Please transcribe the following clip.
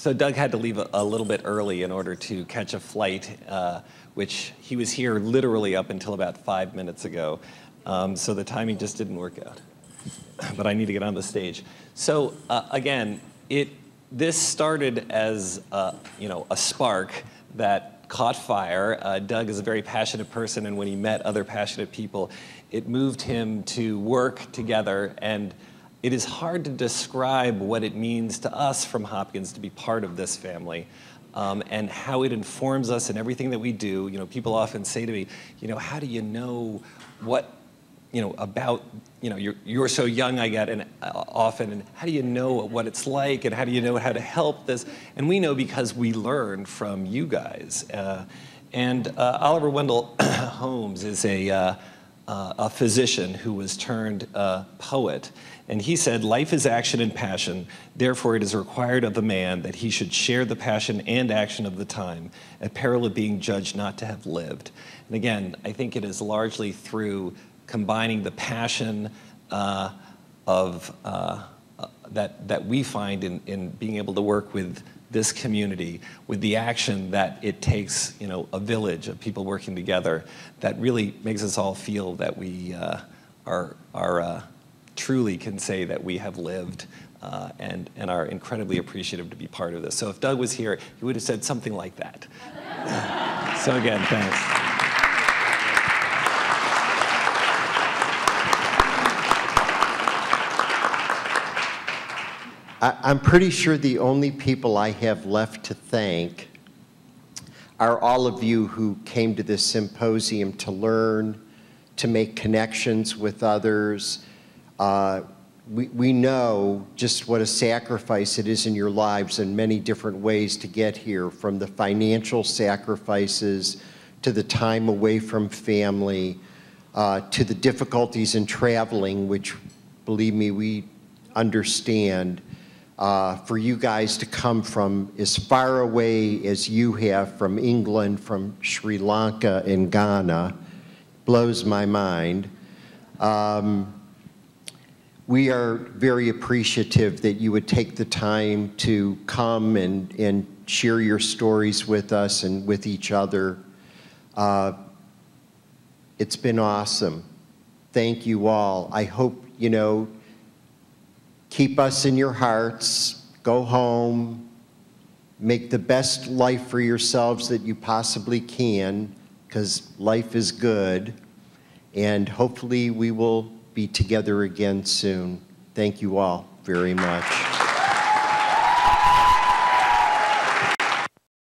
So Doug had to leave a, a little bit early in order to catch a flight, uh, which he was here literally up until about five minutes ago. Um, so the timing just didn't work out. But I need to get on the stage. So uh, again, it this started as you know a spark that caught fire. Uh, Doug is a very passionate person, and when he met other passionate people, it moved him to work together and it is hard to describe what it means to us from Hopkins to be part of this family. Um, and how it informs us in everything that we do. You know, people often say to me, you know, how do you know what, you know, about, you know, you're, you're so young, I get, and uh, often, and how do you know what it's like, and how do you know how to help this? And we know because we learn from you guys. Uh, and uh, Oliver Wendell Holmes is a, uh, a physician who was turned uh, poet. And he said, Life is action and passion. Therefore, it is required of a man that he should share the passion and action of the time, at peril of being judged not to have lived. And again, I think it is largely through combining the passion uh, of uh, uh, that, that we find in, in being able to work with this community with the action that it takes, you know, a village of people working together that really makes us all feel that we uh, are, are uh, truly can say that we have lived uh, and, and are incredibly appreciative to be part of this. So if Doug was here, he would have said something like that. so again, thanks. I, am pretty sure the only people I have left to thank are all of you who came to this symposium to learn, to make connections with others. Uh, we, we know just what a sacrifice it is in your lives in many different ways to get here, from the financial sacrifices to the time away from family, uh, to the difficulties in traveling, which, believe me, we understand uh, for you guys to come from as far away as you have from England, from Sri Lanka and Ghana, blows my mind. Um, we are very appreciative that you would take the time to come and, and share your stories with us and with each other. Uh, it's been awesome. Thank you all. I hope, you know, Keep us in your hearts. Go home. Make the best life for yourselves that you possibly can, because life is good. And hopefully, we will be together again soon. Thank you all very much.